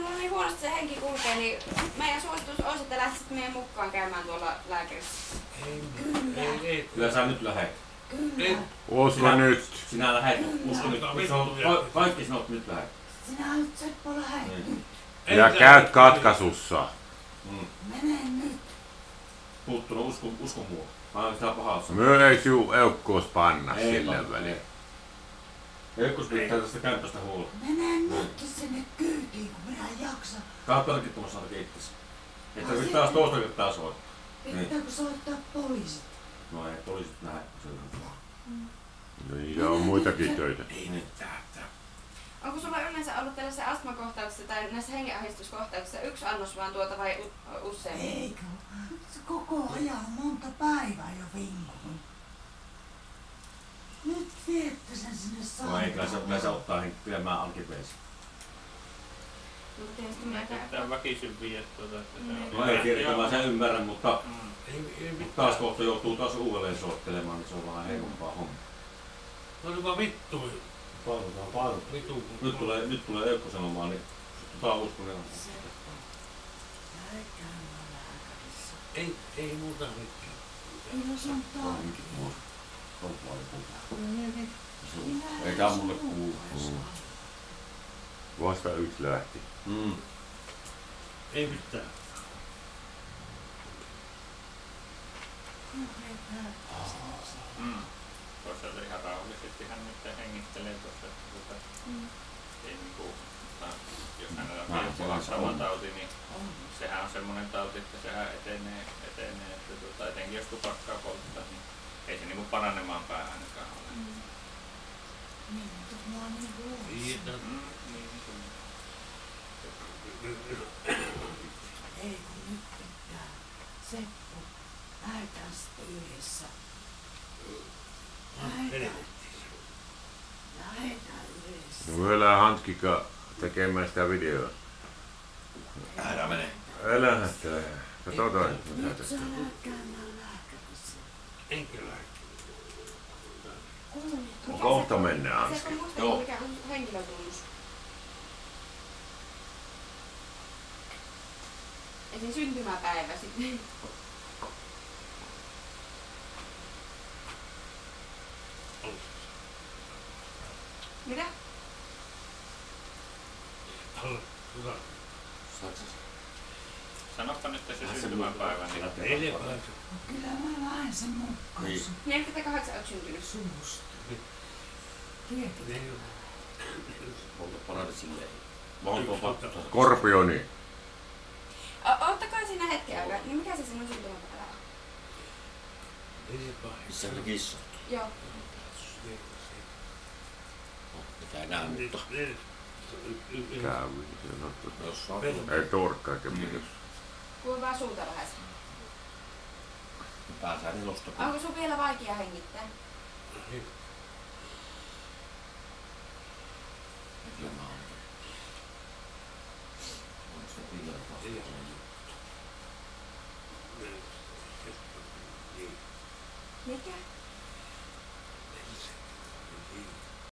sulla on niin huonosti se henki kulkee, niin meidän suositus olisi, että lähtisit meidän mukaan käymään tuolla lääkärissä. Ei, ei, ei. Kyllä sä nyt lähet. ei. Osla nyt. Sinä lähet. Usko nyt. Kaikki sanot nyt lähet. Sinä olet Seppo lähet Niin. Ja käyt katkasussa. Mm. Mene nyt. Puuttunut usko, usko mua. Mä oon sitä pahassa. Myö ei suu eukkoos panna Ei sille väliin. Ei. Eikö pitää tästä kämpästä huolta? Mene nytkin sinne kyytiin, kun minä en jaksa. Kahtolakin tuossa ainakin itsesi. Että tarvitse taas toista kertaa soittaa. Pitääkö soittaa poliisit? No ei poliisit näe. No niillä on muitakin töitä. Ei nyt tähtää. Onko sulla yleensä ollut tällaisessa astmakohtauksessa tai näissä hengenahistuskohtauksissa yksi annos vaan tuota vai u- useammin? Eikö? Se koko ajan monta päivää jo vinkunut. Sen sinne No ei, kyllä se, kyllä se ottaa. No, tietysti mä käyn. Pitää väkisin viedä tuota, että on... No ei tiedä, mä sen ymmärrän, mutta Mm. Ei, ei mutta mitään. taas kohta joutuu taas uudelleen soittelemaan, niin se on vähän heikompaa homma. No niin vaan vittu. Palvotaan, palvotaan. Vitu. Nyt tulee, nyt tulee Eukko sanomaan, niin tota uskon ihan. Seppo, käy käymään lääkärissä. Ei, ei muuta mitään. Kyllä se on takia. Ei tää mulle kuulu. Vasta yksi lähti. Mm. Ei mitään. Mm. Toisaalta ihan rauhallisesti hän nyt hengittelee tuossa, että tuota, ei niinku, no, jos hänellä Näin on on. sama tauti, niin sehän on semmoinen tauti, että sehän etenee, etenee että tuota, etenkin jos tupakkaa polttaa, niin ei se niinku paranemaan päin ainakaan ole. Niin, mutta mua on niin. Tiedän. Mm, niin, kyllä. Ei kun nyt pitää. Seppo, lähdetään sitten yhdessä. Lähdetään yhdessä. No myölää Hanskika tekemään sitä videoa. Älä mene. Älä hätää. Katsotaan. Nyt sä lähdet käymään lääkärissä. Kuulitko? Kohta mennään Se Hanski. kun muista, Joo. mikä on henkilötunnus. Esim. syntymäpäivä sitten. Mitä? Saksassa. Sanoppa nyt se syntymäpäivä, niin. Kyllä mä lähden sen mukaan. Niin. sun 48 olet syntynyt. Suusta. Tiedätkö? Parani silleen. Mä oon tuon pakko. Skorpioni. O- ottakaa siinä hetken aikaa. Niin mikä se sinun syntymäpäivä on? Missä on kissa? Joo. Mitä enää mutta. Käy. Ei torkkaa eikä Tuo vaan suuta vähän Pääsää nelosta. Onko sun vielä vaikea hengittää? Niin. Ei. Kyllä niin. Mikä?